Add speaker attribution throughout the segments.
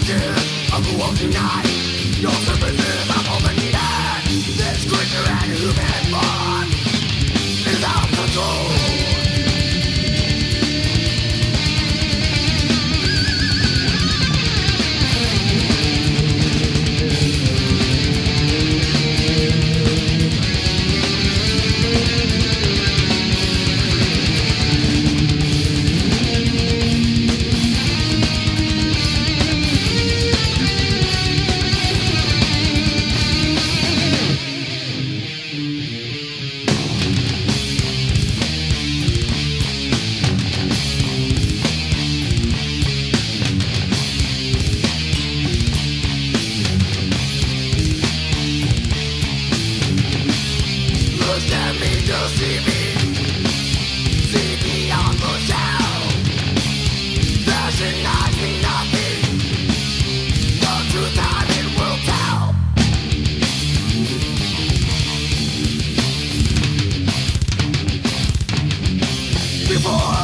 Speaker 1: stranger of a walking night. for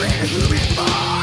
Speaker 1: Please leave my